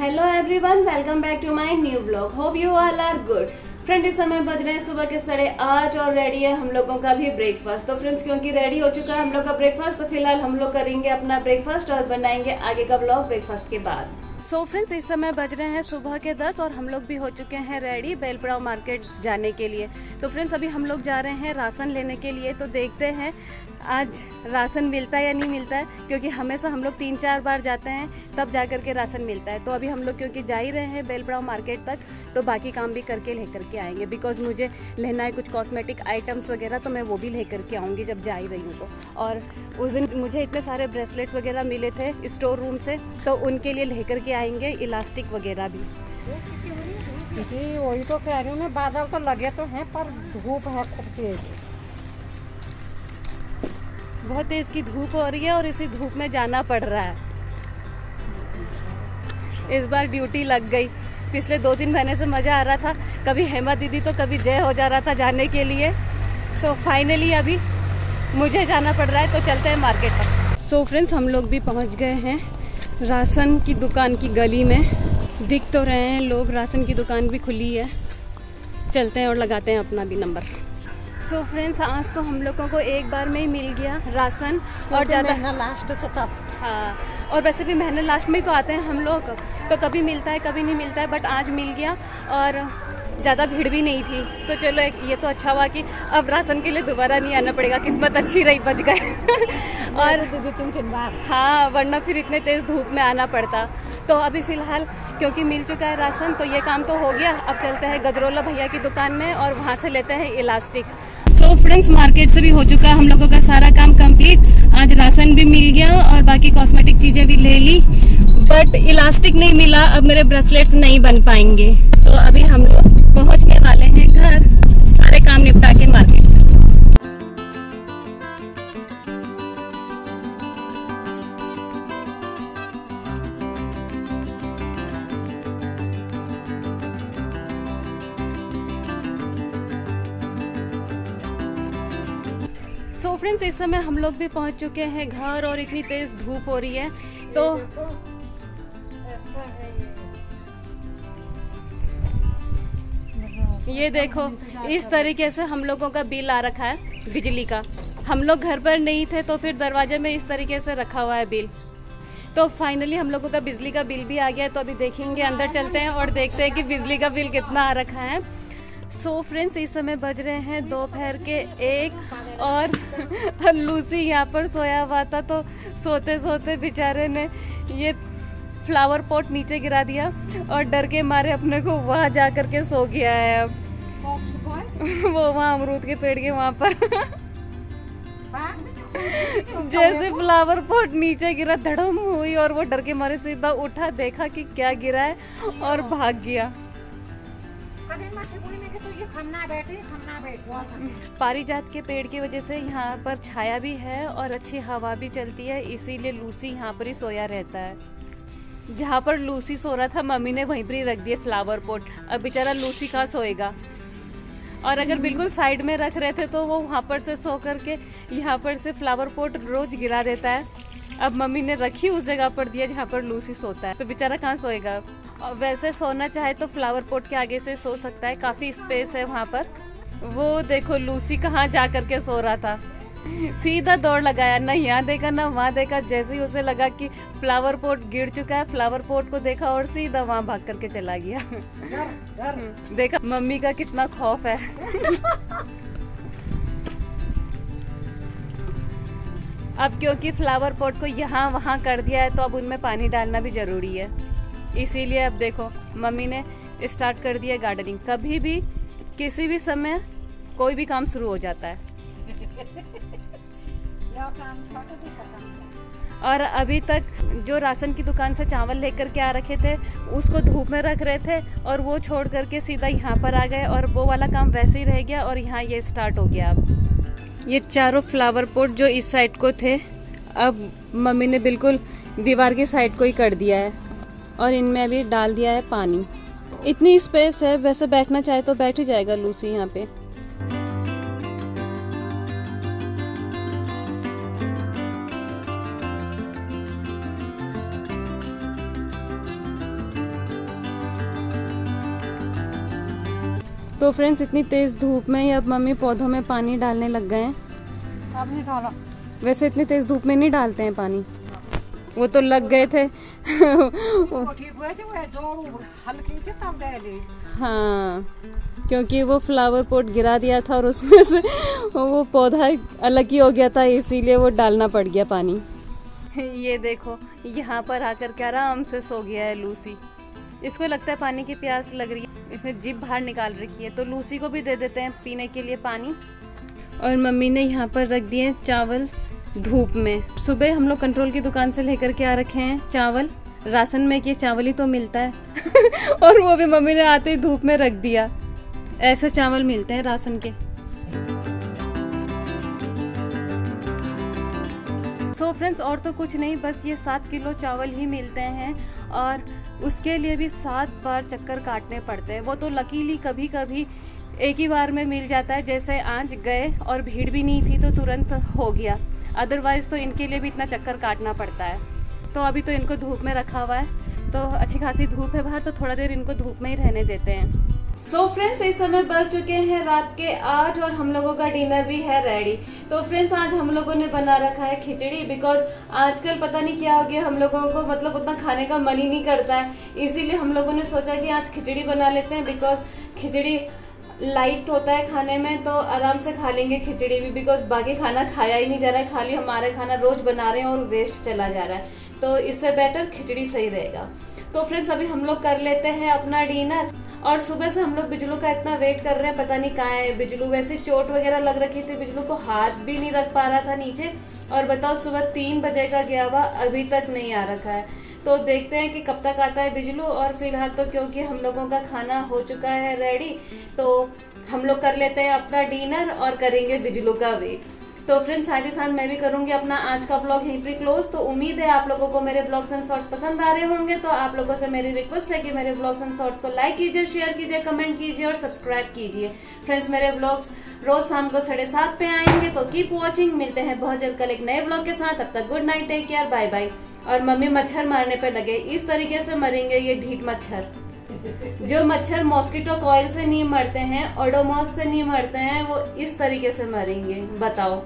Hello everyone welcome back to my new blog hope you all are good friend इस समय बज रहे हैं सुबह के साढ़े आठ और रेडी है हम लोगों का भी ब्रेकफास्ट तो फ्रेंड्स क्योंकि रेडी हो चुका है हम लोग का ब्रेकफास्ट तो फ़िलहाल हम लोग करेंगे अपना ब्रेकफास्ट और बनाएँगे आगे का ब्लॉग ब्रेकफास्ट के बाद. सो so फ्रेंड्स, इस समय बज रहे हैं सुबह के 10 और हम लोग भी हो चुके हैं रेडी बेलपड़ाव मार्केट जाने के लिए। तो फ्रेंड्स, अभी हम लोग जा रहे हैं राशन लेने के लिए। तो देखते हैं आज राशन मिलता है या नहीं मिलता है, क्योंकि हमेशा हम लोग तीन चार बार जाते हैं, तब जा करके राशन मिलता है। तो अभी हम लोग क्योंकि जा ही रहे हैं बेलपड़ाव मार्केट तक तो बाकी काम भी करके ले करके आएँगे। बिकॉज़ मुझे लेना है कुछ कॉस्मेटिक आइटम्स वगैरह तो मैं वो भी ले करके आऊँगी जब जा ही रही हूँ। तो और उस दिन मुझे इतने सारे ब्रेसलेट्स वगैरह मिले थे स्टोर रूम से तो उनके लिए लेकर के आएँगे इलास्टिक वगैरह भी। जी वही तो कह रही हूँ मैं बादल तो लगे तो हैं पर धूप है खूब तेज। बहुत तेज़ की धूप हो रही है और इसी धूप में जाना पड़ रहा है। इस बार ड्यूटी लग गई। पिछले दो तीन महीने से मज़ा आ रहा था। कभी हेमा दीदी तो कभी जय हो जा रहा था जाने के लिए। तो फाइनली अभी मुझे जाना पड़ रहा है तो चलते हैं मार्केट तक सो फ्रेंड्स हम लोग भी पहुँच गए हैं राशन की दुकान की गली में। दिख तो रहे हैं लोग राशन की दुकान भी खुली है। चलते हैं और लगाते हैं अपना भी नंबर सो so फ्रेंड्स आज तो हम लोगों को एक बार में ही मिल गया राशन और ज़्यादा लास्ट से तब हाँ और वैसे भी महीने लास्ट में ही तो आते हैं हम लोग। तो कभी मिलता है कभी नहीं मिलता है बट आज मिल गया और ज़्यादा भीड़ भी नहीं थी। तो चलो एक ये तो अच्छा हुआ कि अब राशन के लिए दोबारा नहीं आना पड़ेगा किस्मत अच्छी रही बच गए और बाद। हाँ वरना फिर इतने तेज़ धूप में आना पड़ता। तो अभी फ़िलहाल क्योंकि मिल चुका है राशन तो ये काम तो हो गया। अब चलते हैं गजरोला भैया की दुकान में और वहाँ से लेते हैं elastic. So so friends market से भी हो चुका है हम लोगों का सारा काम कंप्लीट आज राशन भी मिल गया और बाकी कॉस्मेटिक चीज़ें भी ले ली। बट इलास्टिक नहीं मिला, अब मेरे ब्रेसलेट्स नहीं बन पाएँगे। तो अभी हम लोग पहुँचने वाले हैं घर। सारे काम निपटा के मार्केट से। सो so फ्रेंड्स इस समय हम लोग भी पहुँच चुके हैं घर और इतनी तेज धूप हो रही है। तो ये देखो, इस तरीके से हम लोगों का बिल आ रखा है, बिजली का। हम लोग घर पर नहीं थे तो फिर दरवाजे में इस तरीके से रखा हुआ है बिल। तो फाइनली हम लोगों का बिजली का बिल भी आ गया है तो अभी देखेंगे, अंदर चलते हैं और देखते हैं कि बिजली का बिल कितना आ रखा है। सो so फ्रेंड्स इस समय बज रहे हैं दोपहर के एक और लूसी यहाँ पर सोया हुआ था तो सोते सोते बेचारे ने ये फ्लावर पॉट नीचे गिरा दिया और डर के मारे अपने को वहाँ जा कर के सो गया है अब। वो वहाँ अमरूद के पेड़ के वहाँ पर। जैसे फ्लावर पॉट नीचे गिरा धड़म हुई और वो डर के मारे सीधा उठा देखा कि क्या गिरा है और भाग गया। पारिजात के पेड़ की वजह से यहाँ पर छाया भी है और अच्छी हवा भी चलती है इसीलिए लूसी यहाँ पर ही सोया रहता है। जहाँ पर लूसी सो रहा था मम्मी ने वहीं पर ही रख दिया फ्लावर पॉट। अब बेचारा लूसी कहाँ सोएगा? और अगर बिल्कुल साइड में रख रहे थे तो वो वहाँ पर से सो करके यहाँ पर से फ्लावर पॉट रोज गिरा देता है। अब मम्मी ने रखी उस जगह पर दिया जहाँ पर लूसी सोता है। तो बेचारा कहाँ सोएगा? और वैसे सोना चाहे तो फ्लावर पॉट के आगे से सो सकता है। काफ़ी स्पेस है वहाँ पर। वो देखो लूसी कहाँ जा करके सो रहा था। सीधा दौड़ लगाया ना यहाँ देखा ना वहाँ देखा जैसे ही उसे लगा कि फ्लावर पॉट गिर चुका है फ्लावर पॉट को देखा और सीधा वहाँ भाग करके चला गया। देखा मम्मी का कितना खौफ है। अब क्योंकि फ्लावर पॉट को यहाँ वहाँ कर दिया है तो अब उनमें पानी डालना भी ज़रूरी है। इसीलिए अब देखो मम्मी ने स्टार्ट कर दिया गार्डनिंग कभी भी किसी भी समय कोई भी काम शुरू हो जाता है। और अभी तक जो राशन की दुकान से चावल लेकर के आ रखे थे, उसको धूप में रख रहे थे और वो छोड़ करके सीधा यहाँ पर आ गए और वो वाला काम वैसे ही रह गया और यहाँ ये स्टार्ट हो गया अब। ये चारों फ्लावर पॉट जो इस साइड को थे, अब मम्मी ने बिल्कुल दीवार की साइड को ही कर दिया है और इनमें अभी डाल दिया है पानी। इतनी स्पेस है, वैसे बैठना चाहे तो बैठ ही जाएगा लूसी यहाँ पे। तो फ्रेंड्स इतनी तेज धूप में ही अब मम्मी पौधों में पानी डालने लग गए हैं? अब नहीं डाला। वैसे इतनी तेज धूप में नहीं डालते हैं पानी। वो तो लग गए थे। हाँ क्योंकि वो फ्लावर पॉट गिरा दिया था और उसमें से वो पौधा अलग ही हो गया था इसीलिए वो डालना पड़ गया पानी। ये देखो यहाँ पर आकर के आराम से सो गया है लूसी। इसको लगता है पानी की प्यास लग रही है। इसने जिप बाहर निकाल रखी है। तो लूसी को भी दे देते हैं पीने के लिए पानी। और मम्मी ने यहाँ पर रख दिए चावल धूप में। सुबह हम लोग कंट्रोल की दुकान से लेकर के आ रखे हैं चावल। राशन में कि चावल ही तो मिलता है। और वो भी मम्मी ने आते ही धूप में रख दिया। ऐसे चावल मिलते हैं राशन के। सो so फ्रेंड्स और तो कुछ नहीं, बस ये सात किलो चावल ही मिलते हैं। और उसके लिए भी सात बार चक्कर काटने पड़ते हैं। वो तो लकीली कभी कभी एक ही बार में मिल जाता है, जैसे आज गए और भीड़ भी नहीं थी तो तुरंत हो गया। अदरवाइज़ तो इनके लिए भी इतना चक्कर काटना पड़ता है। तो अभी तो इनको धूप में रखा हुआ है। तो अच्छी खासी धूप है बाहर तो थोड़ा देर इनको धूप में ही रहने देते हैं। सो so फ्रेंड्स इस समय बज चुके हैं रात के आठ और हम लोगों का डिनर भी है रेडी तो फ्रेंड्स आज हम लोगों ने बना रखा है खिचड़ी बिकॉज़ आजकल पता नहीं क्या हो गया, हम लोगों को मतलब उतना खाने का मन ही नहीं करता है। इसीलिए हम लोगों ने सोचा कि आज खिचड़ी बना लेते हैं बिकॉज़ खिचड़ी लाइट होता है खाने में तो आराम से खा लेंगे खिचड़ी भी बिकॉज़ बाकी खाना खाया ही नहीं जा रहा है, खाली हमारा खाना रोज बना रहे हैं और वेस्ट चला जा रहा है। तो इससे बेटर खिचड़ी सही रहेगा। तो फ्रेंड्स अभी हम लोग कर लेते हैं अपना डिनर और सुबह से हम लोग बिजलू का इतना वेट कर रहे हैं, पता नहीं कहाँ है। बिजलू वैसे चोट वगैरह लग रखी थी, बिजलू को हाथ भी नहीं रख पा रहा था नीचे। और बताओ, सुबह तीन बजे का गया हुआ, अभी तक नहीं आ रखा है। तो देखते हैं कि कब तक आता है बिजलू और फ़िलहाल तो क्योंकि हम लोगों का खाना हो चुका है रेडी तो हम लोग कर लेते हैं अपना डिनर और करेंगे बिजलू का वेट तो फ्रेंड्स साथ ही साथ मैं भी करूँगी अपना आज का ब्लॉग यहीं पर क्लोज तो उम्मीद है आप लोगों को मेरे ब्लॉग्स एंड शॉर्ट्स पसंद आ रहे होंगे। तो आप लोगों से मेरी रिक्वेस्ट है कि मेरे ब्लॉग्स एंड शॉर्ट्स को लाइक कीजिए शेयर कीजिए कमेंट कीजिए और सब्सक्राइब कीजिए। फ्रेंड्स मेरे ब्लॉग्स रोज शाम को साढ़े सात पे आएँगे। तो कीप वॉचिंग मिलते हैं बहुत जल्द कल एक नए ब्लॉग के साथ। अब तक good night take care bye bye और मम्मी मच्छर मारने पर लगे। इस तरीके से मरेंगे ये ढीठ मच्छर। जो मच्छर मॉस्किटो कॉयल से नहीं मरते हैं ओडोमॉस से नहीं मरते हैं, वो इस तरीके से मरेंगे, बताओ।